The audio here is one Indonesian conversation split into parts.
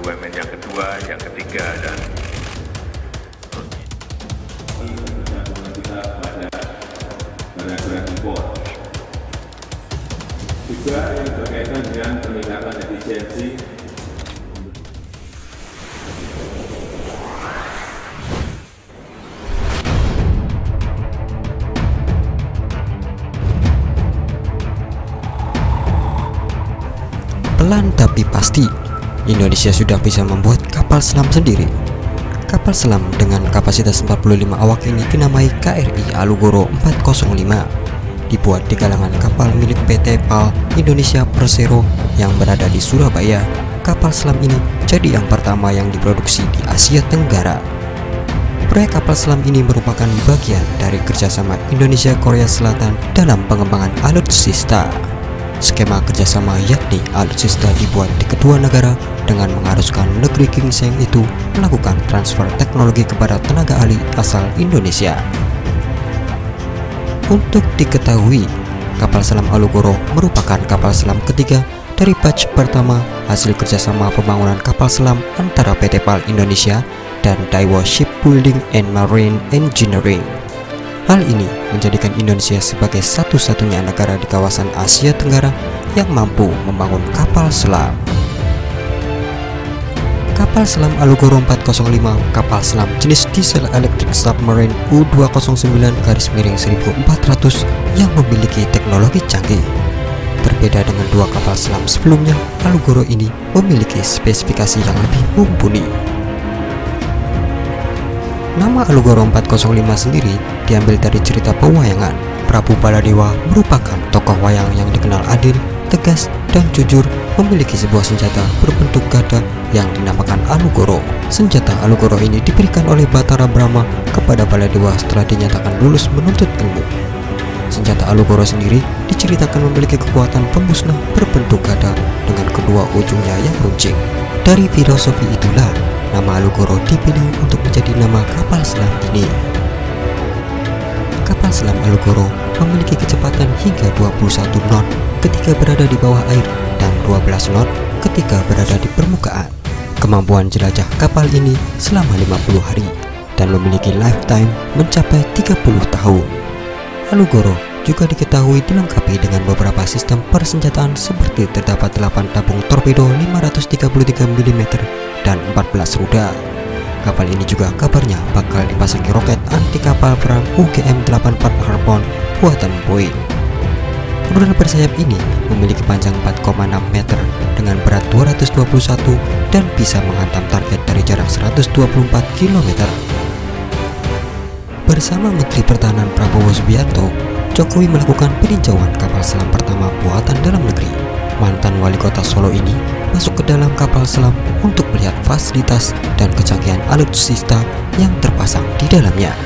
BUMN yang kedua, yang ketiga, dan impor. Juga yang berkaitan dengan peningkatan efisiensi Pelan tapi pasti, Indonesia sudah bisa membuat kapal selam sendiri. Kapal selam dengan kapasitas 45 awak ini dinamai KRI Alugoro 405. Dibuat di kalangan kapal milik PT PAL Indonesia Persero yang berada di Surabaya. Kapal selam ini jadi yang pertama yang diproduksi di Asia Tenggara. Proyek kapal selam ini merupakan bagian dari kerjasama Indonesia Korea Selatan dalam pengembangan alutsista. Skema kerjasama yakni alutsista dibuat di kedua negara dengan mengharuskan negeri gingseng itu melakukan transfer teknologi kepada tenaga ahli asal Indonesia. Untuk diketahui, kapal selam Alugoro merupakan kapal selam ketiga dari batch pertama hasil kerjasama pembangunan kapal selam antara PT PAL Indonesia dan Daiwa Shipbuilding and Marine Engineering. Hal ini menjadikan Indonesia sebagai satu-satunya negara di kawasan Asia Tenggara yang mampu membangun kapal selam. Kapal selam Alugoro 405, kapal selam jenis diesel electric submarine U209 garis miring 1400 yang memiliki teknologi canggih. Berbeda dengan dua kapal selam sebelumnya, Alugoro ini memiliki spesifikasi yang lebih mumpuni. Nama Alugoro 405 sendiri diambil dari cerita pewayangan. Prabu Baladewa merupakan tokoh wayang yang dikenal adil, tegas, dan jujur memiliki sebuah senjata berbentuk gada yang dinamakan Alugoro. Senjata Alugoro ini diberikan oleh Batara Brahma kepada Baladewa setelah dinyatakan lulus menuntut ilmu. Senjata Alugoro sendiri diceritakan memiliki kekuatan pemusnah berbentuk gada dengan kedua ujungnya yang runcing. Dari filosofi itulah nama Alugoro dipilih untuk menjadi nama kapal selam ini. Kapal selam Alugoro memiliki kecepatan hingga 21 knot ketika berada di bawah air dan 12 knot ketika berada di permukaan. Kemampuan jelajah kapal ini selama 50 hari dan memiliki lifetime mencapai 30 tahun. Alugoro juga diketahui dilengkapi dengan beberapa sistem persenjataan seperti terdapat 8 tabung torpedo 533 mm dan 14 rudal. Kapal ini juga kabarnya bakal dipasangi roket anti kapal perang UGM-84 Harpoon buatan Boeing. Rudal bersayap ini memiliki panjang 4,6 meter dengan berat 221 dan bisa menghantam target dari jarak 124 km. Bersama Menteri Pertahanan Prabowo Subianto, Jokowi melakukan peninjauan kapal selam pertama buatan dalam negeri. Mantan wali kota Solo ini masuk ke dalam kapal selam untuk melihat fasilitas dan kecanggihan alutsista yang terpasang di dalamnya.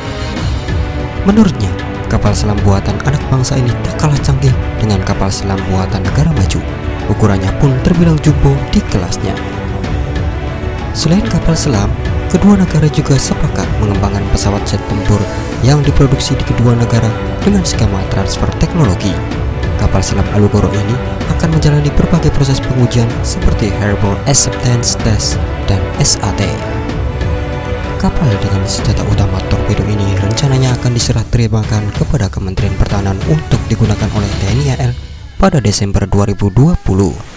Menurutnya, kapal selam buatan anak bangsa ini tak kalah canggih dengan kapal selam buatan negara maju. Ukurannya pun terbilang jumbo di kelasnya. Selain kapal selam, kedua negara juga sepakat mengembangkan pesawat jet tempur yang diproduksi di kedua negara dengan skema transfer teknologi. Kapal selam Alugoro ini akan menjalani berbagai proses pengujian seperti Airborne Acceptance Test dan SAT. Kapal dengan senjata utama torpedo ini rencananya akan diserah terimakan kepada Kementerian Pertahanan untuk digunakan oleh TNI AL pada Desember 2020.